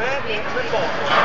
Man, it's football.